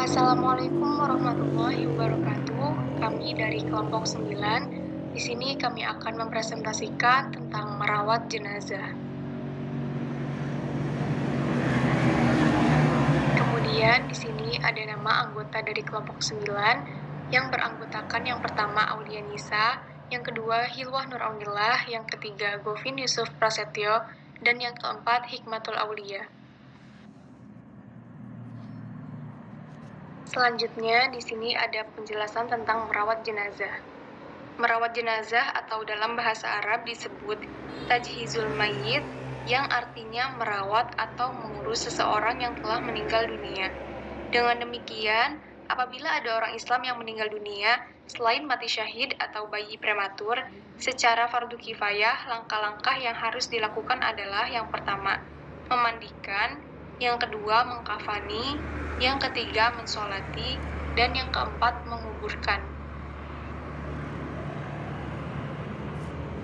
Assalamualaikum warahmatullahi wabarakatuh. Kami dari kelompok 9. Di sini kami akan mempresentasikan tentang merawat jenazah. Kemudian di sini ada nama anggota dari kelompok 9 yang beranggotakan yang pertama Aulia Nisa, yang kedua Hilwah Nur Aunillah, yang ketiga Govin Yusuf Prasetyo, dan yang keempat Hikmatul Aulia. Selanjutnya, di sini ada penjelasan tentang merawat jenazah. Merawat jenazah atau dalam bahasa Arab disebut tajhizul mayyit yang artinya merawat atau mengurus seseorang yang telah meninggal dunia. Dengan demikian, apabila ada orang Islam yang meninggal dunia, selain mati syahid atau bayi prematur, secara fardu kifayah, langkah-langkah yang harus dilakukan adalah yang pertama, memandikan, yang kedua mengkafani, yang ketiga mensolati, dan yang keempat menguburkan.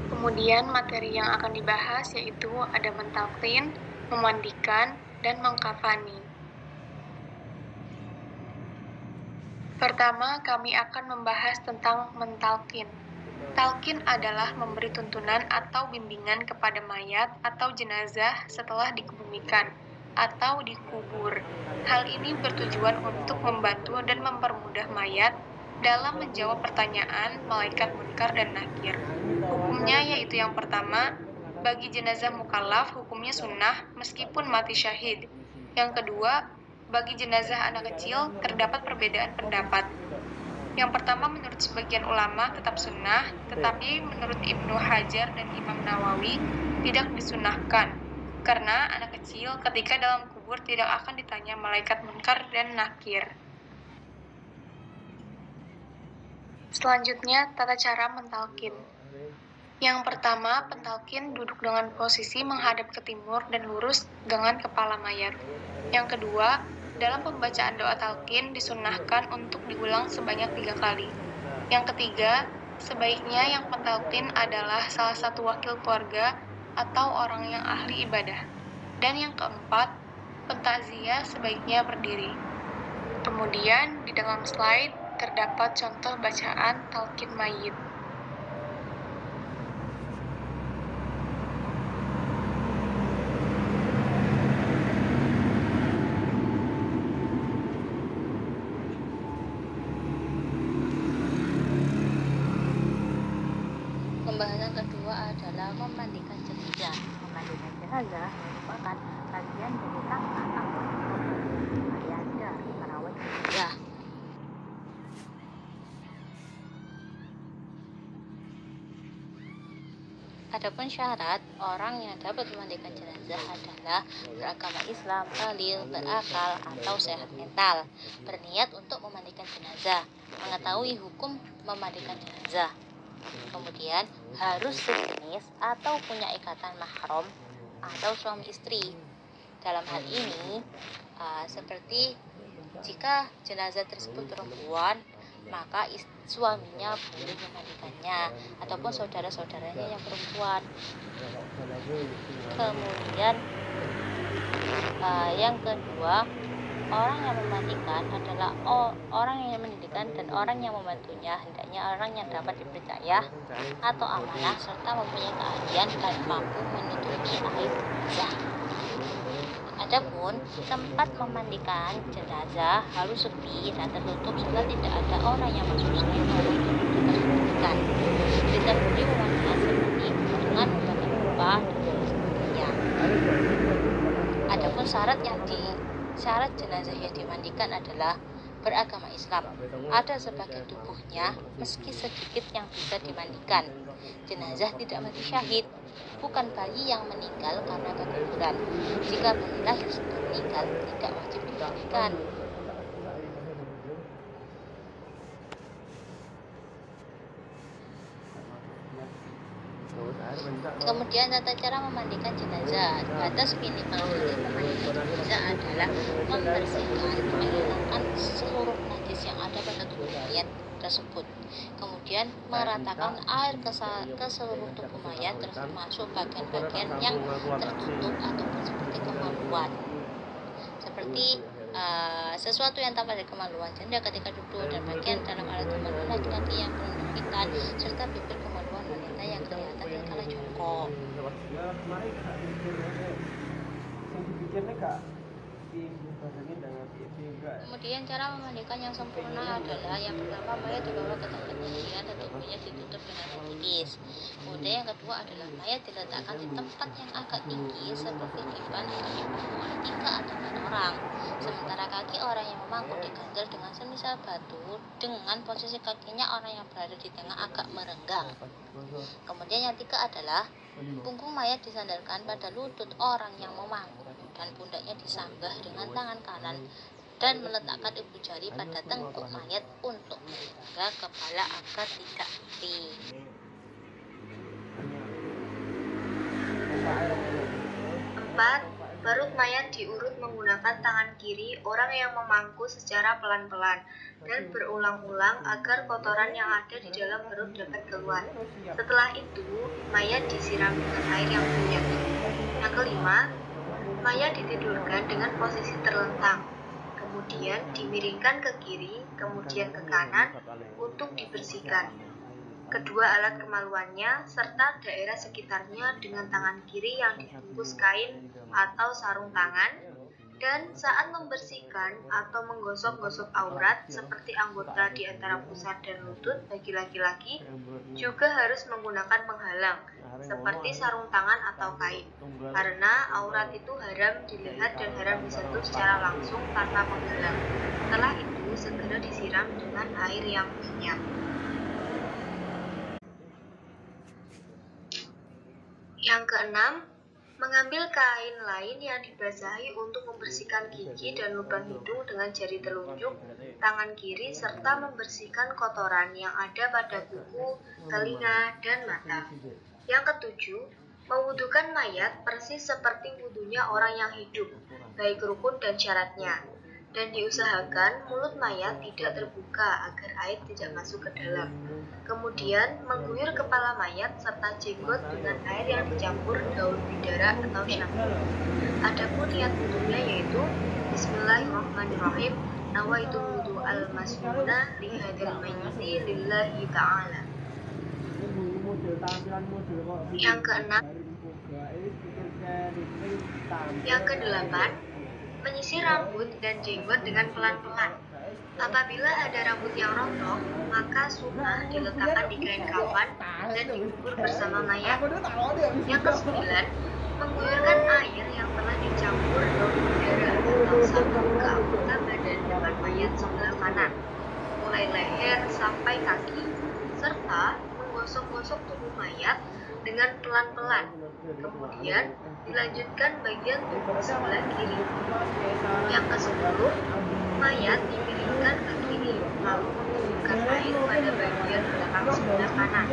Kemudian materi yang akan dibahas yaitu ada mentalkin, memandikan, dan mengkafani. Pertama, kami akan membahas tentang mentalkin. Talkin adalah memberi tuntunan atau bimbingan kepada mayat atau jenazah setelah dikebumikan atau dikubur. Hal ini bertujuan untuk membantu dan mempermudah mayat dalam menjawab pertanyaan malaikat munkar dan nakir. Hukumnya yaitu yang pertama, bagi jenazah mukallaf hukumnya sunnah meskipun mati syahid. Yang kedua, bagi jenazah anak kecil terdapat perbedaan pendapat. Yang pertama menurut sebagian ulama tetap sunnah, tetapi menurut Ibnu Hajar dan Imam Nawawi tidak disunahkan karena anak kecil ketika dalam kubur tidak akan ditanya malaikat munkar dan nakir. Selanjutnya, tata cara mentalkin. Yang pertama, pentalkin duduk dengan posisi menghadap ke timur dan lurus dengan kepala mayat. Yang kedua, dalam pembacaan doa talkin disunahkan untuk diulang sebanyak tiga kali. Yang ketiga, sebaiknya yang pentalkin adalah salah satu wakil keluarga atau orang yang ahli ibadah. Dan yang keempat, pentazia sebaiknya berdiri. Kemudian di dalam slide terdapat contoh bacaan talqin mayit. Pembahasan kedua adalah. Jenazah merupakan bagian dari varian dari merawat. Adapun syarat orang yang dapat memandikan jenazah adalah beragama Islam, balil, berakal, atau sehat mental, berniat untuk memandikan jenazah, mengetahui hukum memandikan jenazah, kemudian harus sejenis atau punya ikatan mahram atau suami istri. Dalam hal ini, uh, seperti jika jenazah tersebut perempuan, maka suaminya boleh memandikannya ataupun saudara-saudaranya yang perempuan. Kemudian uh, yang kedua, orang yang memandikan adalah orang yang mendidikan dan orang yang membantunya hendaknya orang yang dapat dipercaya atau amanah serta mempunyai keahlian dan mampu menutupi aib jenazah. Adapun tempat memandikan jenazah harus sepi dan tertutup serta tidak ada orang yang masuk selain orang yang memandikan. Bisa boleh memandikan seperti dengan membakar upah dan sebagainya. Adapun syarat yang di syarat jenazah yang dimandikan adalah beragama Islam. Ada sebagian tubuhnya meski sedikit yang bisa dimandikan. Jenazah tidak mati syahid, bukan bayi yang meninggal karena keguguran. Jika bayi lahir sudah meninggal, tidak wajib dimandikan. Kemudian tata cara memandikan jenazah. Batas minimal dari memandikan jenazah adalah membersihkan, menghilangkan seluruh najis yang ada pada tubuh mayat tersebut. Kemudian meratakan air ke, ke seluruh tubuh mayat termasuk bagian-bagian yang tertutup ataupun seperti kemaluan. Seperti uh, sesuatu yang tampak dari kemaluan janda ketika duduk dan bagian dalam alat kemaluan laki-laki yang hitam serta bibir kemaluan yang kelihatan tatkala jongkok. Kemudian cara memandikan yang sempurna adalah yang pertama mayat dibawa ke tempat pencucian dan tubuhnya ditutup dengan tipis. Kemudian yang kedua adalah mayat diletakkan di tempat yang agak tinggi seperti yang dipenuhi oleh tiga atau empat orang. Sementara kaki orang yang memangku diganjel dengan semisal batu dengan posisi kakinya orang yang berada di tengah agak merenggang. Kemudian yang tiga adalah punggung mayat disandarkan pada lutut orang yang memangku dan pundaknya disanggah dengan tangan kanan dan meletakkan ibu jari pada tengkuk mayat untuk menjaga kepala agar tidak miring. Empat, Barut mayat diurut menggunakan tangan kiri orang yang memangku secara pelan-pelan dan berulang-ulang agar kotoran yang ada di dalam perut dapat keluar. Setelah itu, mayat disiram dengan air yang banyak. Yang kelima, mayat ditidurkan dengan posisi terlentang kemudian dimiringkan ke kiri, kemudian ke kanan untuk dibersihkan. Kedua alat kemaluannya serta daerah sekitarnya dengan tangan kiri yang dibungkus kain atau sarung tangan dan saat membersihkan atau menggosok-gosok aurat seperti anggota di antara pusat dan lutut bagi laki-laki juga harus menggunakan penghalang seperti sarung tangan atau kain karena aurat itu haram dilihat dan haram disentuh secara langsung tanpa penghalang. Setelah itu segera disiram dengan air yang banyak. Yang keenam, Mengambil kain lain yang dibasahi untuk membersihkan gigi dan lubang hidung dengan jari telunjuk, tangan kiri, serta membersihkan kotoran yang ada pada kuku, telinga, dan mata. Yang ketujuh, mewudukan mayat persis seperti wudhunya orang yang hidup, baik rukun dan syaratnya dan diusahakan mulut mayat tidak terbuka agar air tidak masuk ke dalam. Kemudian mengguyur kepala mayat serta jenggot dengan air yang dicampur daun bidara atau syampur. Adapun niat wudhunya yaitu Bismillahirrahmanirrahim Nawaitu wudhu al-masnuna lihadil mayyiti lillahi ta'ala Yang keenam Yang kedelapan Menyisir rambut dan jenggot dengan pelan-pelan. Apabila ada rambut yang rontok, maka sunnah diletakkan di kain kafan dan dikubur bersama mayat. Yang kesembilan, mengguyurkan air yang telah dicampur udara atau sabun ke anggota badan depan mayat sebelah kanan, mulai leher sampai kaki, serta menggosok-gosok tubuh mayat dengan pelan-pelan. Kemudian dilanjutkan bagian tubuh sebelah kiri. Yang ke-10, mayat dimiringkan ke kiri, lalu menurunkan air pada bagian belakang sebelah kanan,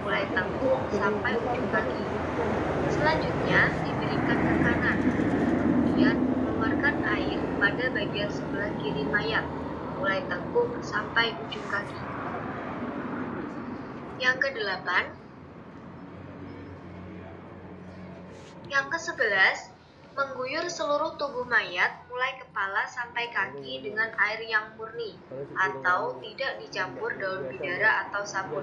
mulai tengkuk sampai ujung kaki. Selanjutnya dimiringkan ke kanan, kemudian mengeluarkan air pada bagian sebelah kiri mayat, mulai tengkuk sampai ujung kaki. Yang kedelapan, Yang ke-11, mengguyur seluruh tubuh mayat mulai kepala sampai kaki dengan air yang murni atau tidak dicampur daun bidara atau sabun.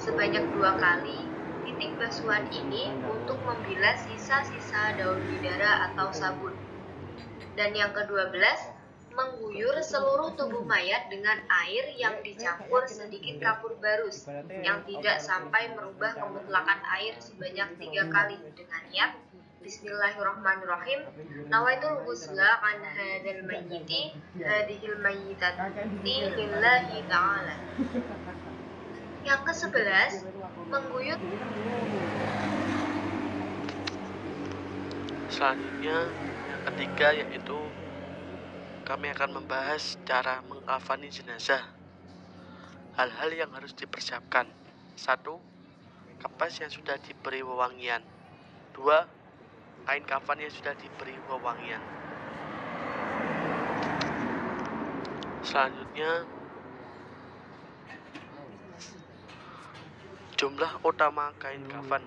Sebanyak dua kali titik basuhan ini untuk membilas sisa-sisa daun bidara atau sabun. Dan yang ke-12 mengguyur seluruh tubuh mayat dengan air yang dicampur sedikit kapur barus yang tidak sampai merubah kemutlakan air sebanyak tiga kali. Dengan niat Bismillahirrahmanirrahim. Nawaitul ghusla an hadzal mayyiti hadhil mayyitati lillahi ta'ala. Yang ke-11 mengguyur Selanjutnya yang ketiga yaitu kami akan membahas cara mengkafani jenazah. Hal-hal yang harus dipersiapkan. Satu, kapas yang sudah diberi wewangian. Dua, kain kafan yang sudah diberi wewangian. Selanjutnya, jumlah utama kain kafan.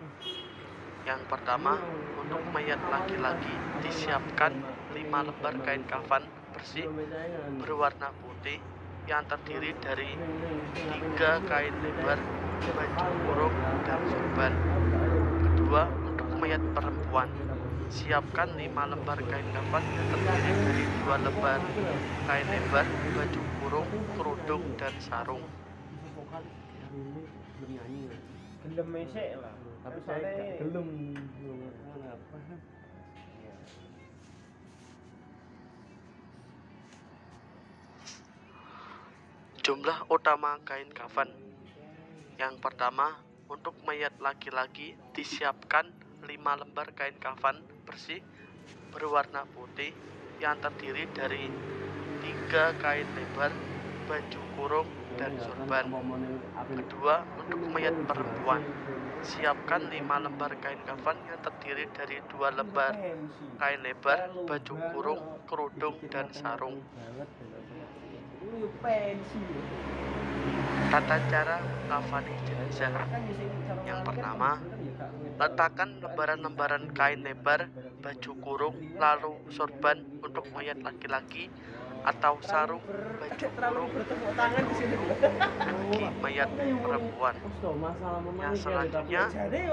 Yang pertama, untuk mayat laki-laki disiapkan 5 lembar kain kafan bersih berwarna putih yang terdiri dari tiga kain lebar, baju kurung, dan sorban. Kedua, untuk mayat perempuan, siapkan lima lembar kain kafan yang terdiri dari dua lembar kain lebar, baju kurung, kerudung, dan sarung. gelem mesek lah tapi saya gelem Jumlah utama kain kafan. Yang pertama, untuk mayat laki-laki disiapkan 5 lembar kain kafan bersih berwarna putih yang terdiri dari tiga kain lebar, baju kurung, dan sorban. Kedua, untuk mayat perempuan, siapkan 5 lembar kain kafan yang terdiri dari dua lembar kain lebar, baju kurung, kerudung, dan sarung. Tata cara kafani jenazah. Yang pertama, letakkan lembaran-lembaran kain lebar, baju kurung, lalu sorban untuk mayat laki-laki atau sarung baju kurung bagi mayat perempuan. Yang selanjutnya,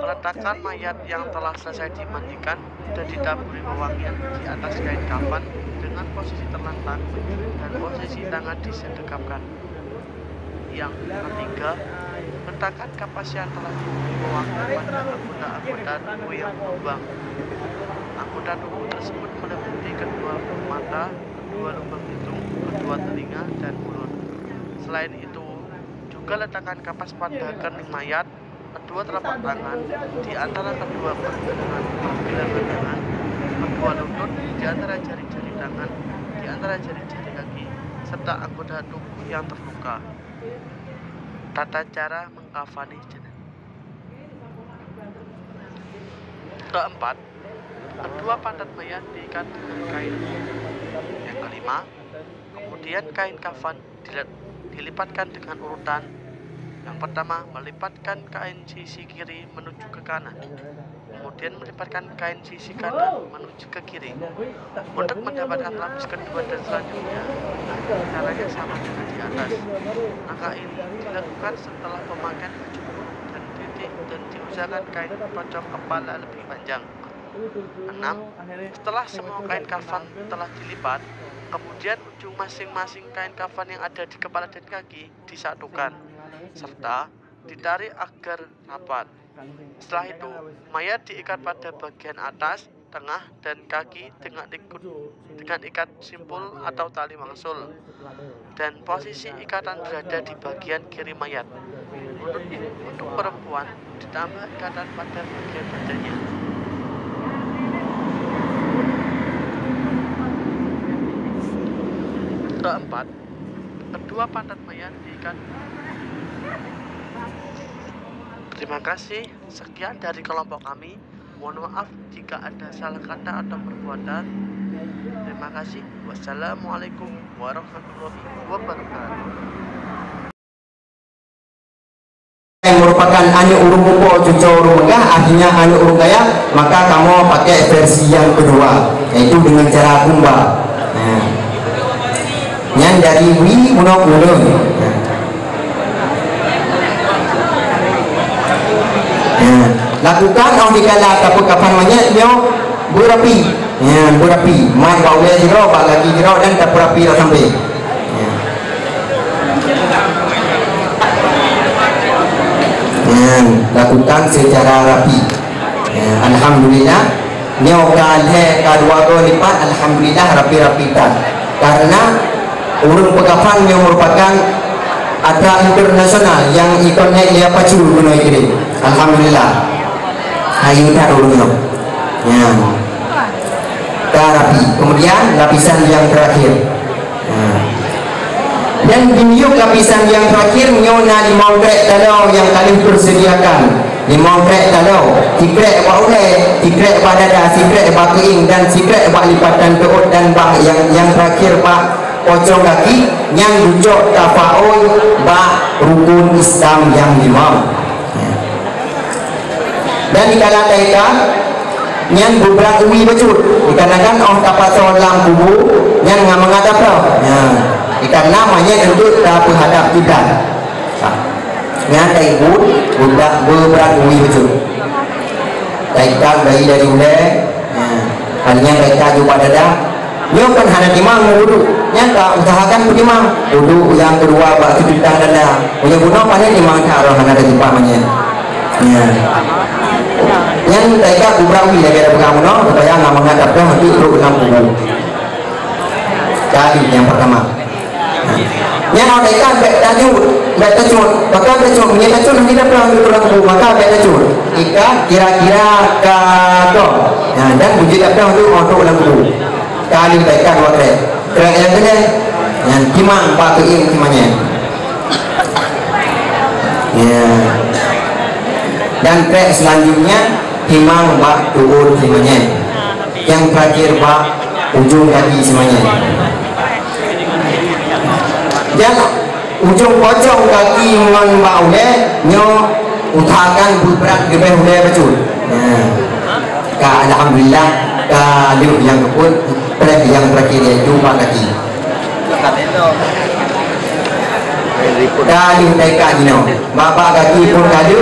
letakkan mayat yang telah selesai dimandikan dan ditaburi wewangian di atas kain kafan dengan posisi terlentang dan posisi tangan disedekapkan. Yang ketiga, letakkan kapas yang telah diberi wewangian pada anggota-anggota tubuh yang lubang. Anggota tubuh tersebut meliputi kedua mata, kedua lubang hidung, kedua telinga, dan mulut. Selain itu, juga letakkan kapas pada kening mayat, kedua telapak tangan, di antara kedua pergelangan pergelangan tangan, kedua lutut, di antara jari-jari tangan, di antara jari-jari kaki, serta anggota tubuh yang terluka. Tata cara mengkafani jenazah. Keempat, kedua pantat mayat diikat dengan kain. Yang kelima, kemudian kain kafan dili- dilipatkan dengan urutan. Yang pertama, melipatkan kain sisi kiri menuju ke kanan. Kemudian melipatkan kain sisi kanan menuju ke kiri. Untuk mendapatkan lapis kedua dan selanjutnya, caranya sama dengan di atas. Langkah ini dilakukan setelah pemakaian baju dan titik dan diusahakan kain pocong kepala lebih panjang. Enam, Setelah semua kain kafan telah dilipat, kemudian ujung masing-masing kain kafan yang ada di kepala dan kaki disatukan, serta ditarik agar rapat. Setelah itu, mayat diikat pada bagian atas, tengah, dan kaki dengan ikut dengan ikat simpul atau tali mangsul. Dan posisi ikatan berada di bagian kiri mayat. Untuk, perempuan, ditambah ikatan pada bagian badannya. Keempat, kedua pantat mayat diikat. Terima kasih. Sekian dari kelompok kami. Mohon maaf jika ada salah kata atau perbuatan. Terima kasih. Wassalamualaikum warahmatullahi wabarakatuh. yang merupakan anu urung pupo cucu urung megah akhirnya anu urung kaya maka kamu pakai versi yang kedua yaitu dengan cara kumba nah. yang dari wi unok ulun nah. lakukan dikala kapur kapan banyak dia berapi ya berapi mai bawa jero bak lagi jero dan tak berapi dah sampai ya. ya, lakukan secara rapi ya, Alhamdulillah nyokan he kadua go lipat Alhamdulillah rapi-rapikan karena urun pegafan yang merupakan acara internasional yang ikonnya ia pacu gunung kiri Alhamdulillah. Ayo dah urun ya. Dah rapi kemudian lapisan yang terakhir. Ya. Dan biniuk lapisan yang terakhir nyona limau krek talau yang kalian persediakan. Limau krek talau tikrek buat ulai tikrek buat dada tikrek buat keing dan tikrek buat lipatan perut dan bah yang yang terakhir pak pocong kaki yang duduk tafaul bah rukun Islam yang limau dan di kala taika yang beberapa uwi becut dikarenakan oh dapat seorang kubu yang mengatakan karena mayat untuk tak berhadap kiblat ha. yang tak ibu budak berberat bumi betul Taikal dari dari ulai hanya mereka juga dada Nyo kan hanya timang wudhu Nyata usahakan timang Wudhu yang kedua Bak kita dada. Punya pada timang Tak orang hanya ada timpamanya Ya. Yang mereka kubrawi Lagi ada pegang bunuh Supaya nggak menghadapnya Nanti enam kubu Kali yang pertama. Yang mereka Bek tajud Bek tajud Maka tajud tajud Nanti dapat ambil tulang kubu Maka bek tajud Ika kira-kira Kado ya, Dan bunyi dapat untuk Untuk ulang kubu Kali mereka dua Krek yang kedua Yang timang Pak keing timangnya. Ya. Dan krek selanjutnya Timang bak turun timangnya. Yang terakhir bak Ujung kaki semuanya Dan ujung pojok kaki man bak ule Nyo Utakan berat Gebeh ule betul Ka Alhamdulillah Ka Liuk yang keput Krek yang terakhir Iaitu bak kaki Kali mereka Jino Bapak kaki pun kadu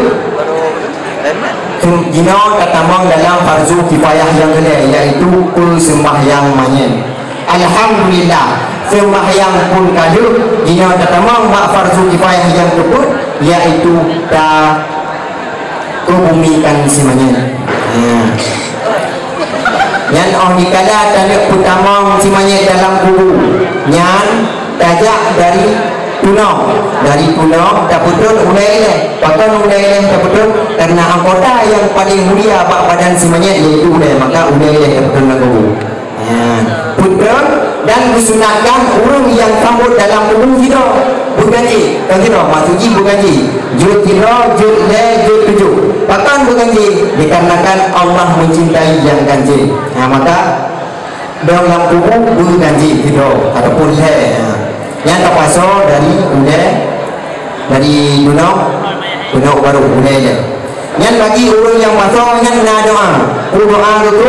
Jino ketamang dalam farzu kifayah yang kedua Iaitu kul sembahyang manyen Alhamdulillah Sembahyang pun kadu Jino ketamang mak farzu kifayah yang kedua Iaitu ta Kebumikan semanyen hmm. Yang oh dikala tanda pertama semanyen dalam kubu Yang tajak dari pulau dari pulau tak betul ulai le bahkan ulai le tak betul karena anggota yang paling mulia bak badan semuanya iaitu ulai maka ulai le tak betul lagu betul dan disunatkan urung yang sambut dalam kubur kita. Bergaji kan kita maksudnya bergaji jut kita jut le jut tujuh bahkan bergaji dikarenakan Allah mencintai yang ganji ya, maka dalam kubur bergaji kita ataupun le ya yang terpasal dari udah dari Dunau Dunau baru udah je. Yang bagi orang yang masuk yang nak doa. Doa itu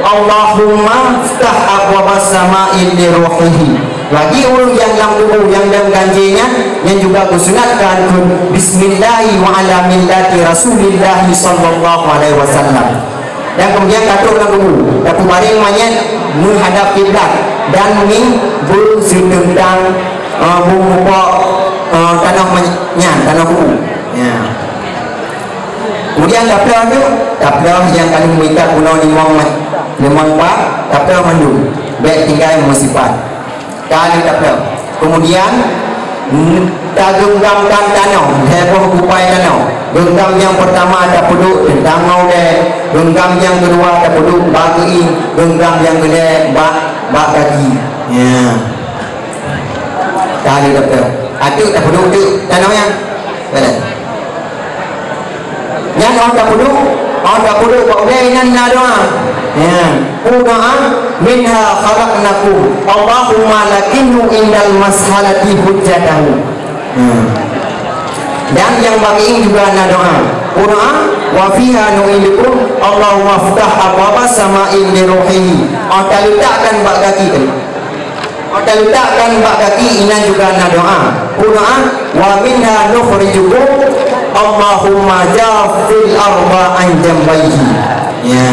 Allahumma ftah abwabas sama'il li ruhihi bagi orang yang dalam tubuh yang dalam ganjinya yang juga kusunatkan kun bismillahi wa ala millati rasulillah sallallahu alaihi wasallam. Dan kemudian katuk dalam tubuh tapi baring mayat menghadap kiblat dan ni bersendang uh, membuka uh, tanah nya tanah buku ya. Kemudian dapur tu dapur yang kali mengikat pulau limau limau empat dapur mandu baik tinggal musifat kali dapur kemudian tak genggamkan tanah heboh kupai tanah genggam yang pertama ada peduk tentang mau deh genggam yang kedua ada peduk bagi. Genggam yang kedua bak bak kaki ya. Kali doktor itu tak peduk tu tanahnya mana? Yang orang tak peduk orang tak peduk kau boleh inna doa ya. Doa minha khalaqnakum. Allahumma lakinnu indal mashalati hujjatahu. Hmm. dan yang bagi juga ada doa. Doa wa fiha nu'idukum. Allahumma ftah abwaba sama'in li ruhihi. Tak letakkan bak kaki. Tu maka letakkan bak kaki ina juga ada doa. Doa wa minha nukhrijukum. Allahumma jafil arba an jambaihi ya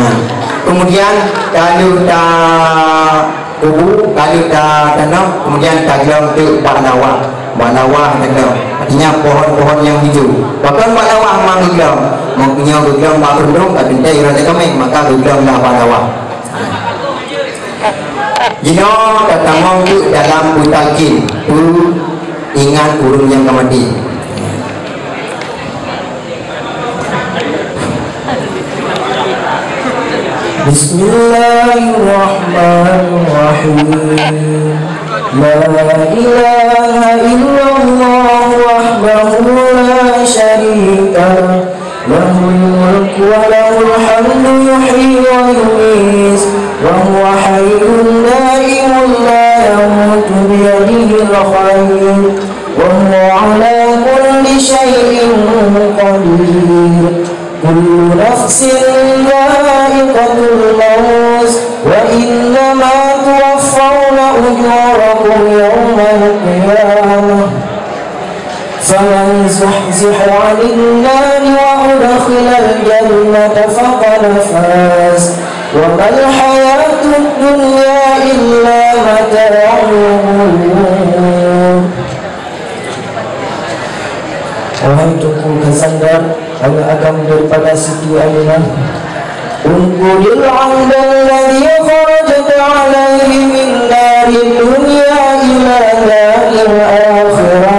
kemudian kalau tak kubu kalau tak tanam kemudian tak gelam tu banawa banawa tanam artinya pohon-pohon yang hijau. Bahkan banawa memang gelam mempunyai gelam bak rendung tak pintai rasa kami maka gelam lah banawa Jino ketamong tu dalam butalkin tu ingat urung yang kemati. بسم الله الرحمن الرحيم. لا إله إلا الله وحده لا شريك له. الملك وله الحمد يحيي ويميت. وهو حي دائم لا يموت بيده الخير. وهو على كل شيء قدير. كل نفس فمن زحزح عن النار وأدخل الجنة فقد فاز وما الحياة الدنيا إلا متاع Wahai tuku kesandar Hanya akan daripada Siti Aminah Unqulil amdal ladhi kharajat alaihi min dari dunia ila dari akhirah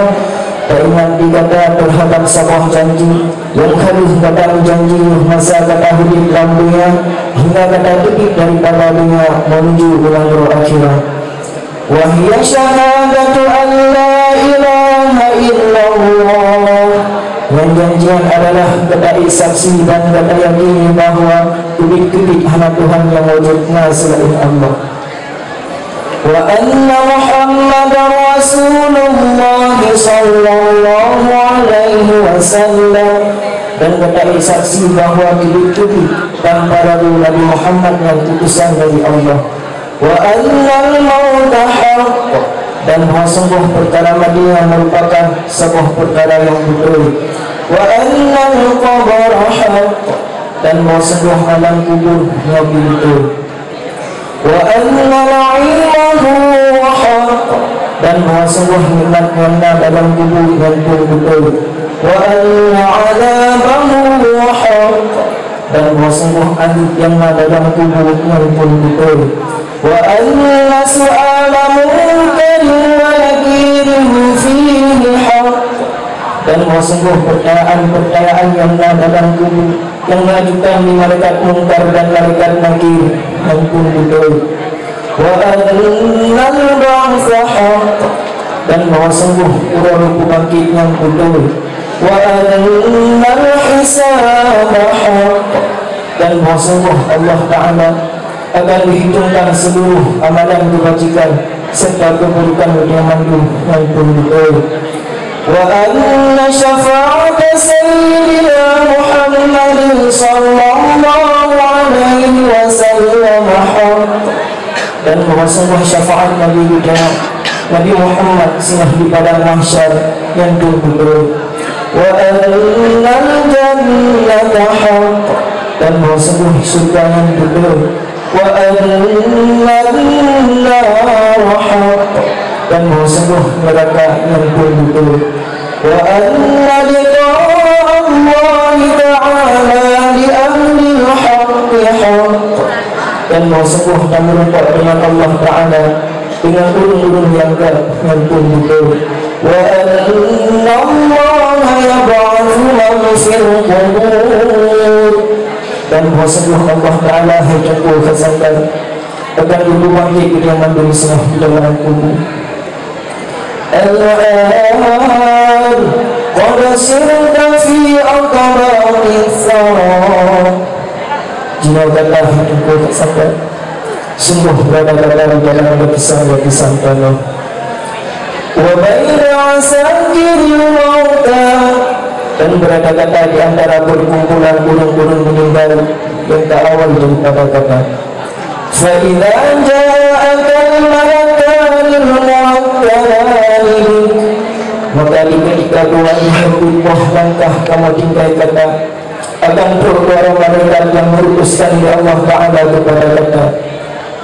Teringat dikata terhadap sebuah janji Yang harus kata janji masa kata hidup dalam dunia Hingga kata tepik daripada dunia menuju bulan akhirat Wahia syahadatu an la ilaha illallah yang janjian adalah kedai saksi dan kata yakini bahawa kubik-kubik hanya Tuhan yang wujudnya selain Allah wa anna Muhammad Rasulullah sallallahu alaihi wasallam dan kedai saksi bahawa kubik-kubik dan para Nabi Muhammad yang utusan dari Allah. wa anna al-mauta dan sungguh perkara mati yang merupakan sebuah perkara yang betul wa annal qabr haq dan sungguh alam kubur yang betul wa annal haq yang dalam kubur yang betul. Wa anna adabahu haq dan sungguh adab yang dalam kubur yang betul. Wa anna su'ala dan sungguh pertanyaan-pertanyaan yang dalam kubur yang di malaikat mungkar dan malaikat nakir pun betul. wa dan bahwa sungguh urahku bangkit yang betul wa annal hisab dan bahwa sungguh Allah Ta'ala akan dihitungkan seluruh amalan kebajikan serta keburukan yang mampu maupun kudul. Wa anna syafa'at sayyidina Muhammadin sallallahu alaihi bahwasanya syafaat Nabi kita Nabi Muhammad sinah di padang mahsyar yang tunggu wa annal jannata haq dan bahwasanya surga yang betul wa annal nar haq dan bahwasanya neraka yang betul wa anna liqa'a Allah ta'ala li ahli al-haqq haqq dan bahwasanya dan berumpa dengan Allah Ta'ala dengan urun-urun yang yang pun betul wa anna Allah yab'athu man fil qubur dan bahwasanya Allah Ta'ala hajatku kesankan akan dulu bangkit yang mandiri semua di dalam kubur الآن قد سرت في أقراط الثرى Jiwa kata hidupku tak sampai. Sungguh berada dalam dalam lepisan lepisan penuh Wabaila asakir mauta Dan berada kata di antara perkumpulan burung-burung meninggal Yang tak awal daripada kata Fa'idha ja'akal malakal mu'talik Maka diketika ini Ibu langkah kamu tinggal kata akan keluar malaikat yang di Allah Ta'ala kepada kata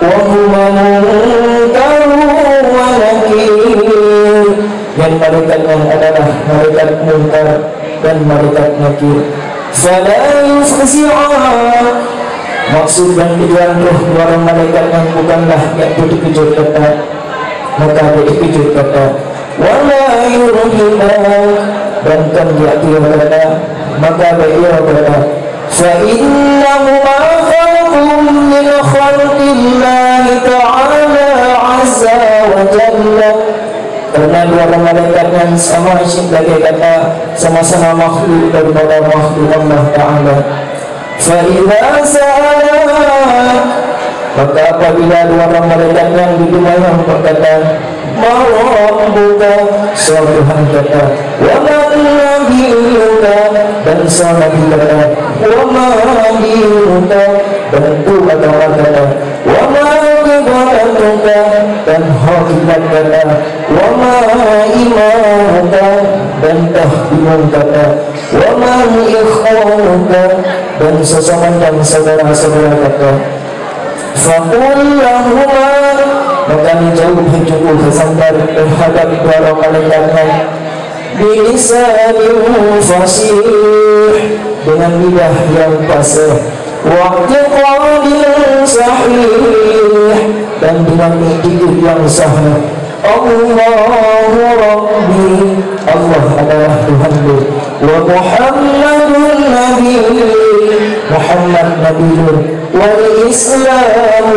wa huma munkaru wa nakir yang malaikatnya adalah malaikat munkar dan malaikat nakir. Fala yufzi'a maksud dan tujuan roh orang malaikat yang bukanlah yang putih kejut kata maka putih kejut kata. Wala yurhibak dan kan dia kata maka beliau kata fa innahu ma khalqum min khalqillah ta'ala azza wa jalla. Karena dua malaikat yang sama sebagai kata sama-sama makhluk daripada makhluk Allah Ta'ala. Fa'idha sa'ala Maka apabila dua orang malaikat yang di dunia yang berkata Ma'rabbuka Tuhan kata Wa ma'nabiyuka Dan Nabi kata Wa ma'nabiyuka Dan itu kata Wa ma'nabiyuka dan hakikat kata wa ma imanuka dan tahdimun kata wa ma ikhwanuka dan sesama dan saudara-saudara kata. Fakul lahuma maka dijauh hidupku kesambar terhadap para malaikatnya bilisanin fasih dengan lidah yang fasih waktu qalin sahih dan dengan hidup yang sahih Allahu Rabbi Allah adalah Tuhanku wa Muhammadun Nabi Muhammad Nabi wal Islam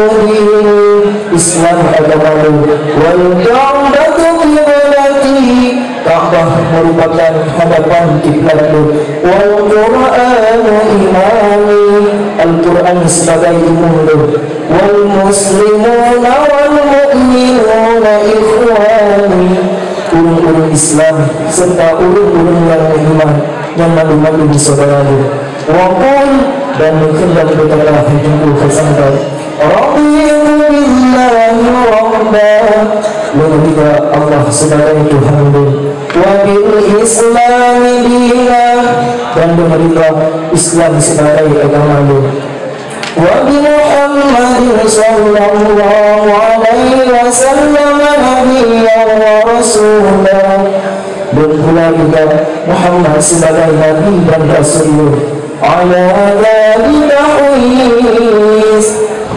Islam agamamu wal Ka'batu qiblati Ka'bah merupakan hadapan kiblatmu wal Qur'anu imami Al-Quran sebagai imammu wal muslimuna wal mu'minuna ikhwani urung-urung Islam serta urung-urung yang beriman yang malu-malu di saudaramu Waqul dan berkendang berkata hidupku kesampai Raditu billahi rabba Mengerti Allah sebagai Tuhanmu Wa bil islami dina Dan menerima Islam sebagai agamamu Wa bi Muhammadin sallallahu alaihi wasallam Nabiyan wa rasulah Dan pula juga Muhammad sebagai Nabi dan Rasulullah ala dzalika huis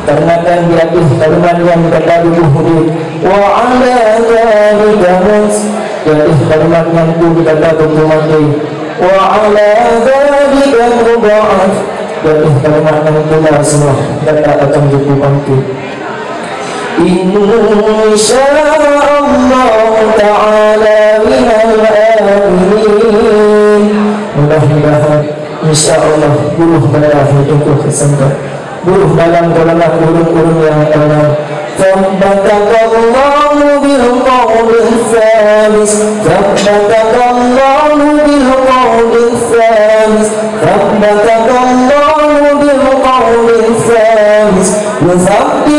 karena kan dia firman yang kata dulu wa ala dzalika huis jadi firman yang pun kata dulu mati. Wa ala dzalika mudha'af jadi firman yang pula semua. Kata akan jadi mati. Insya Allah Ta'ala minal aminin Mudah-mudahan Insya Allah buruh darah hidupku kesempat Buruh dalam golongan burung-burung yang tenang ثبتك الله بالقول الثالث ثبتك الله بالقول الثالث ثبتك الله بالقول الثالث يثبت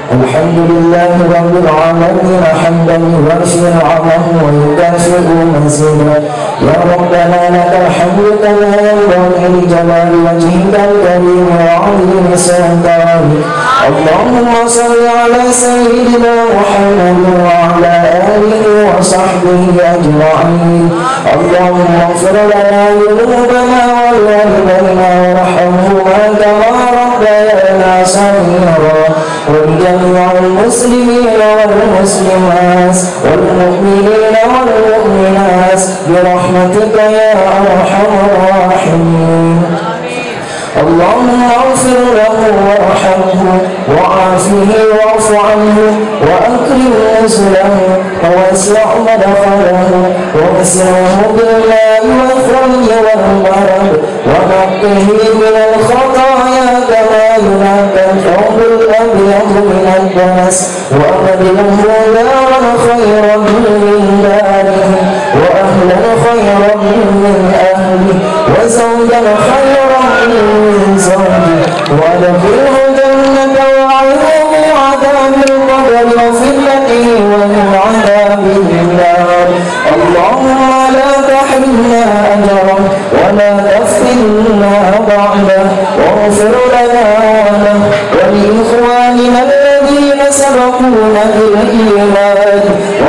الحمد لله رب العالمين حمدا يوافي نعمه ويكافئ مزيدا يا ربنا لك الحمد كما ينبغي لجلال وجهك الكريم وعظيم سلطانك اللهم صل على سيدنا محمد وعلى آله وصحبه أجمعين. اللهم اغفر لنا ذنوبنا ولوالدينا وارحمهما كما ربيانا صغيرا. ولجميع المسلمين والمسلمات والمؤمنين والمؤمنات برحمتك يا أرحم الراحمين اللهم اغفر له وارحمه وعافه واعف عنه وأكرم نزله ووسع مدخله واغسله بالماء والثلج والبرد ونقه من الخطايا كما ينقى الثوب الابيض من الدنس وابدله دارا خيرا من داره واهلا خيرا من اهله وزوجا خيرا من زوجه وادخله جنة وعظه عذاب القبر وفتنته ومن عذاب النار اللهم لا تحرمنا أجره ولا تفتنا بعده واغفر لنا يسبقون إلى الإيمان